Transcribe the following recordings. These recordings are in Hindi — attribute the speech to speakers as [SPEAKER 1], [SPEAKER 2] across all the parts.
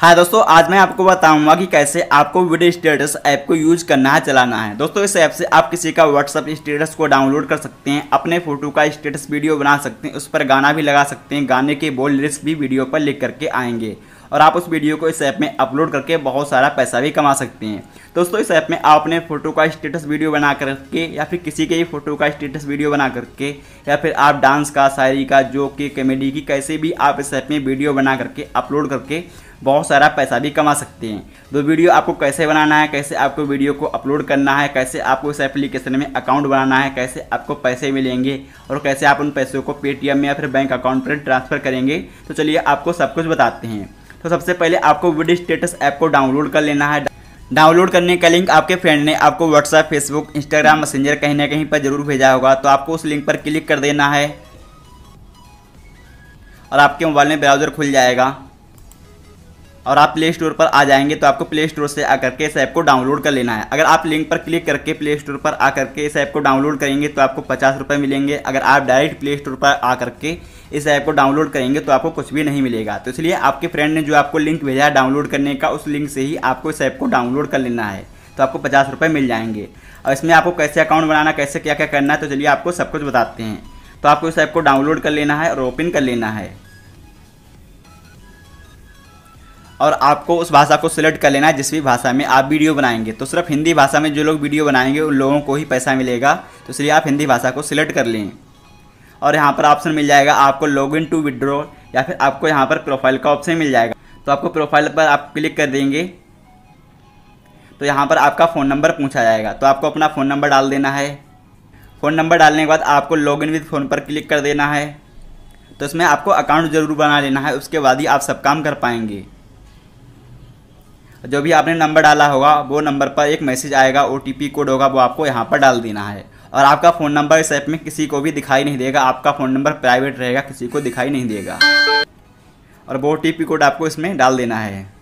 [SPEAKER 1] हाँ दोस्तों, आज मैं आपको बताऊँगा कि कैसे आपको वीडियो स्टेटस ऐप को यूज़ करना है, चलाना है। दोस्तों, इस ऐप से आप किसी का व्हाट्सअप स्टेटस को डाउनलोड कर सकते हैं, अपने फ़ोटो का स्टेटस वीडियो बना सकते हैं, उस पर गाना भी लगा सकते हैं, गाने के बोल लिरिक्स भी वीडियो पर लिख करके आएँगे। और आप उस वीडियो को इस ऐप में अपलोड करके बहुत सारा पैसा भी कमा सकते हैं। दोस्तों, इस ऐप में आप अपने फ़ोटो का स्टेटस वीडियो बना करके या फिर किसी के भी फ़ोटो का स्टेटस वीडियो बना करके या फिर आप डांस का, शायरी का जोक की कॉमेडी की, कैसे भी आप इस ऐप में वीडियो बना करके अपलोड करके बहुत सारा पैसा भी कमा सकते हैं। तो वीडियो आपको कैसे बनाना है, कैसे आपको वीडियो को अपलोड करना है, कैसे आपको इस एप्लीकेशन में अकाउंट बनाना है, कैसे आपको पैसे मिलेंगे और कैसे आप उन पैसों को पेटीएम में या फिर बैंक अकाउंट पर ट्रांसफ़र करेंगे तो चलिए आपको सब कुछ बताते हैं। तो सबसे पहले आपको वीडियो स्टेटस ऐप को डाउनलोड कर लेना है। डाउनलोड करने का लिंक आपके फ्रेंड ने आपको व्हाट्सएप फेसबुक इंस्टाग्राम मैसेंजर कहीं ना कहीं पर ज़रूर भेजा होगा तो आपको उस लिंक पर क्लिक कर देना है और आपके मोबाइल में ब्राउज़र खुल जाएगा। और आप प्ले स्टोर पर आ जाएँगे तो आपको प्ले स्टोर से आकर के इस ऐप को डाउनलोड कर लेना है। अगर आप लिंक पर क्लिक करके प्ले स्टोर पर आकर के इस ऐप को डाउनलोड करेंगे तो आपको पचास रुपये मिलेंगे। अगर आप डायरेक्ट प्ले स्टोर पर आकर के इस ऐप को डाउनलोड करेंगे तो आपको कुछ भी नहीं मिलेगा। तो इसलिए आपके फ्रेंड ने जो आपको लिंक भेजा है डाउनलोड करने का, उस लिंक से ही आपको इस ऐप को डाउनलोड कर लेना है। तो आपको पचास रुपये मिल जाएँगे। और इसमें आपको कैसे अकाउंट बनाना, कैसे क्या क्या करना है तो चलिए आपको सब कुछ बताते हैं। तो आपको इस ऐप को डाउनलोड कर लेना है और ओपन कर लेना है। और आपको उस भाषा को सिलेक्ट कर लेना है जिस भी भाषा में आप वीडियो बनाएँगे। तो सिर्फ़ हिंदी भाषा में जो लोग वीडियो बनाएँगे, उन लोगों को ही पैसा मिलेगा। तो इसलिए आप हिंदी भाषा को सिलेक्ट कर लें। और यहाँ पर ऑप्शन मिल जाएगा, आपको लॉग इन टू विड्रॉ या फिर आपको यहाँ पर प्रोफ़ाइल का ऑप्शन मिल जाएगा। तो आपको प्रोफ़ाइल पर आप क्लिक कर देंगे। तो यहाँ पर आपका फ़ोन नंबर पूछा जाएगा। तो आपको अपना फ़ोन नंबर डाल देना है। फ़ोन नंबर डालने के बाद आपको लॉग इन विद फ़ोन पर क्लिक कर देना है। तो इसमें आपको अकाउंट ज़रूर बना लेना है, उसके बाद ही आप सब काम कर पाएँगे। जो भी आपने नंबर डाला होगा, वो नंबर पर एक मैसेज आएगा ओटीपी कोड होगा, वो आपको यहाँ पर डाल देना है। और आपका फ़ोन नंबर इस ऐप में किसी को भी दिखाई नहीं देगा, आपका फ़ोन नंबर प्राइवेट रहेगा, किसी को दिखाई नहीं देगा। और वो ओटीपी कोड आपको इसमें डाल देना है।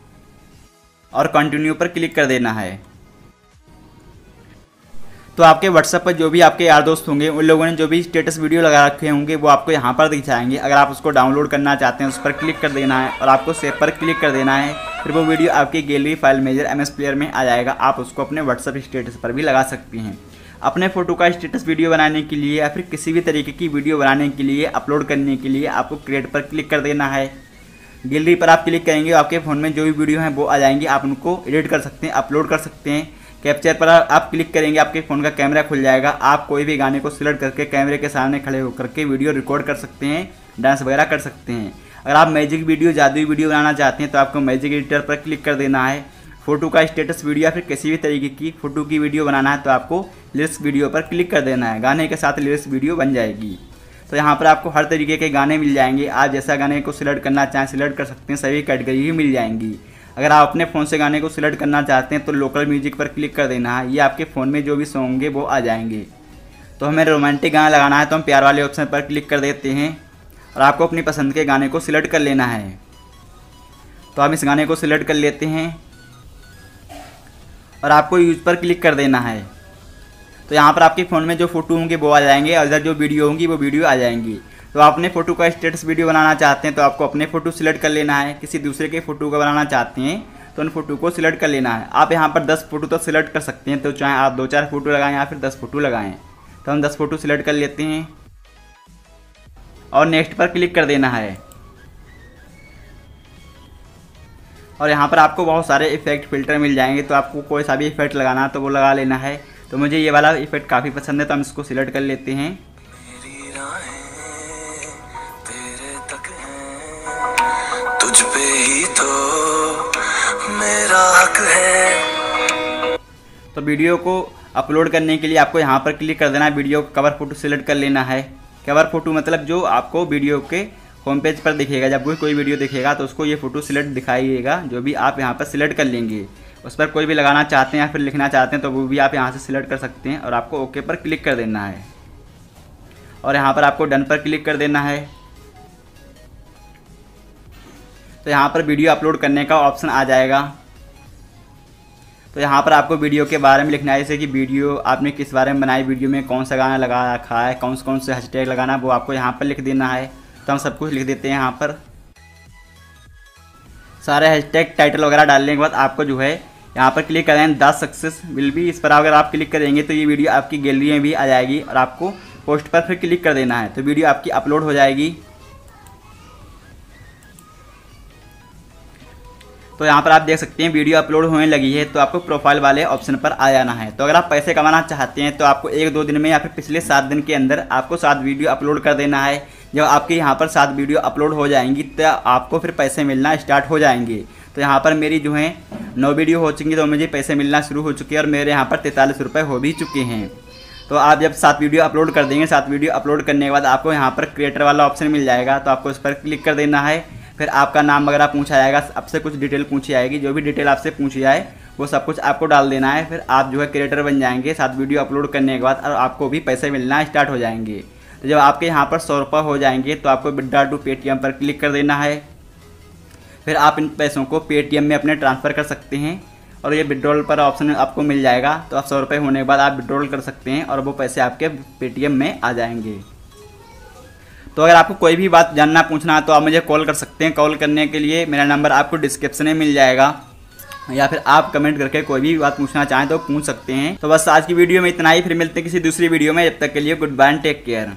[SPEAKER 1] और कंटिन्यू पर क्लिक कर देना है। तो आपके व्हाट्सएप पर जो भी आपके यार दोस्त होंगे, उन लोगों ने जो भी स्टेटस वीडियो लगा रखे होंगे, वो आपको यहाँ पर दिखाएँगे अगर आप उसको डाउनलोड करना चाहते हैं, उस पर क्लिक कर देना है और आपको सेव पर क्लिक कर देना है। फिर वो वीडियो आपकी gallery file major MS player में आ जाएगा। आप उसको अपने व्हाट्सअप स्टेटस पर भी लगा सकती हैं। अपने फ़ोटो का स्टेटस वीडियो बनाने के लिए या फिर किसी भी तरीके की वीडियो बनाने के लिए अपलोड करने के लिए आपको क्रिएट पर क्लिक कर देना है। गैलरी पर आप क्लिक करेंगे, आपके फ़ोन में जो भी वीडियो हैं वो आ जाएँगी। आप उनको एडिट कर सकते हैं अपलोड कर सकते हैं। कैप्चर पर आप क्लिक करेंगे, आपके फ़ोन का कैमरा खुल जाएगा। आप कोई भी गाने को सिलेक्ट करके कैमरे के सामने खड़े होकर के वीडियो रिकॉर्ड कर सकते हैं डांस वगैरह कर सकते हैं। अगर आप मैजिक वीडियो जादुई वीडियो बनाना चाहते हैं तो आपको मैजिक एडिटर पर क्लिक कर देना है। फ़ोटो का स्टेटस वीडियो या फिर किसी भी तरीके की फ़ोटो की वीडियो बनाना है तो आपको लिरिक्स वीडियो पर क्लिक कर देना है। गाने के साथ लिरिक्स वीडियो बन जाएगी। तो यहाँ पर आपको हर तरीके के गाने मिल जाएँगे। आप जैसा गाने को सिलेक्ट करना चाहें सिलेक्ट कर सकते हैं, सभी कैटेगरी ही मिल जाएँगी। अगर आप अपने फ़ोन से गाने को सिलेक्ट करना चाहते हैं तो लोकल म्यूज़िक पर क्लिक कर देना है। ये आपके फ़ोन में जो भी सॉन्ग होंगे, वो आ जाएँगे। तो हमें रोमांटिक गाना लगाना है तो हम प्यार वाले ऑप्शन पर क्लिक कर देते हैं। और आपको अपनी पसंद के गाने को सिलेक्ट कर लेना है। तो हम इस गाने को सिलेक्ट कर लेते हैं और आपको यूज़ पर क्लिक कर देना है। तो यहाँ पर आपके फ़ोन में जो फ़ोटो होंगे वो आ जाएँगे और इधर जो वीडियो होंगी वो वीडियो आ जाएँगी। तो आप अपने फ़ोटो का स्टेटस वीडियो बनाना चाहते हैं तो आपको अपने फ़ोटो सिलेक्ट कर लेना है। किसी दूसरे के फ़ोटो का बनाना चाहते हैं तो उन फ़ोटो को सिलेक्ट कर लेना है। आप यहाँ पर दस फ़ोटो तो सिलेक्ट कर सकते हैं। तो चाहे आप दो चार फ़ोटो लगाएँ या फिर दस फ़ोटो लगाएँ। तो हम दस फ़ोटो सिलेक्ट कर लेते हैं। और नेक्स्ट पर क्लिक कर देना है। और यहाँ पर आपको बहुत सारे इफ़ेक्ट फ़िल्टर मिल जाएँगे तो आपको कोई सा भी इफ़ेक्ट लगाना है तो वो लगा लेना है। तो मुझे ये वाला इफ़ेक्ट काफ़ी पसंद है तो हम इसको सिलेक्ट कर लेते हैं। तुझ पे ही तो मेरा हक है। तो वीडियो को अपलोड करने के लिए आपको यहाँ पर क्लिक कर देना है वीडियो कवर फ़ोटो सिलेक्ट कर लेना है। कवर फ़ोटो मतलब जो आपको वीडियो के होम पेज पर दिखेगा, जब भी कोई वीडियो दिखेगा तो उसको ये फ़ोटो सिलेक्ट दिखाइएगा, जो भी आप यहाँ पर सिलेक्ट कर लेंगे। उस पर कोई भी लगाना चाहते हैं या फिर लिखना चाहते हैं तो वो भी आप यहाँ से सिलेक्ट कर सकते हैं और आपको ओके पर क्लिक कर देना है। और यहाँ पर आपको डन पर क्लिक कर देना है। तो यहाँ पर वीडियो अपलोड करने का ऑप्शन आ जाएगा। तो यहाँ पर आपको वीडियो के बारे में लिखना है, जैसे कि वीडियो आपने किस बारे में बनाई, वीडियो में कौन सा गाना लगा रखा है कौन से कौन से हैशटैग लगाना वो आपको यहाँ पर लिख देना है। तो हम सब कुछ लिख देते हैं यहाँ पर। सारे हैशटैग टाइटल वगैरह डालने के बाद आपको जो है, यहाँ पर क्लिक करें द सक्सेस विल भी इस पर अगर आप क्लिक करेंगे तो ये वीडियो आपकी गैलरी में भी आ जाएगी और आपको पोस्ट पर फिर क्लिक कर देना है। तो वीडियो आपकी अपलोड हो जाएगी। तो यहाँ पर आप देख सकते हैं, वीडियो अपलोड होने लगी है तो आपको प्रोफ़ाइल वाले ऑप्शन पर आ जाना है। तो अगर आप पैसे कमाना चाहते हैं तो आपको एक दो दिन में या फिर पिछले सात दिन के अंदर आपको सात वीडियो अपलोड कर देना है। जब आपके यहाँ पर सात वीडियो अपलोड हो जाएँगी तो आपको फिर पैसे मिलना स्टार्ट हो जाएँगे। तो यहाँ पर मेरी जो है नौ वीडियो हो चुकी तो मुझे पैसे मिलना शुरू हो चुके हैं और मेरे यहाँ पर तैंतालीस रुपये हो भी चुके हैं। तो आप जब सात वीडियो अपलोड कर देंगे, सात वीडियो अपलोड करने के बाद आपको यहाँ पर क्रिएटर वाला ऑप्शन मिल जाएगा तो आपको उस पर क्लिक कर देना है। फिर आपका नाम वगैरह पूछा जाएगा, आपसे कुछ डिटेल पूछी जाएगी, जो भी डिटेल आपसे पूछी जाए, वो सब कुछ आपको डाल देना है। फिर आप जो है क्रिएटर बन जाएँगे, साथ वीडियो अपलोड करने के बाद, और आपको भी पैसे मिलना स्टार्ट हो जाएँगे। तो जब आपके यहाँ पर सौ रुपये हो जाएँगे तो आपको विड्रा टू पेटीएम पर क्लिक कर देना है। फिर आप इन पैसों को पेटीएम में अपने ट्रांसफ़र कर सकते हैं, और ये विड्रॉल पर ऑप्शन आपको मिल जाएगा। तो आप सौ रुपये होने के बाद आप विड्रॉल कर सकते हैं, और वो पैसे आपके पेटीएम में आ जाएँगे। तो अगर आपको कोई भी बात जानना, पूछना है तो आप मुझे कॉल कर सकते हैं कॉल करने के लिए। मेरा नंबर आपको डिस्क्रिप्शन में मिल जाएगा। या फिर आप कमेंट करके कोई भी बात पूछना चाहें तो पूछ सकते हैं। तो बस आज की वीडियो में इतना ही। फिर मिलते हैं किसी दूसरी वीडियो में। जब तक के लिए गुड बाय टेक केयर।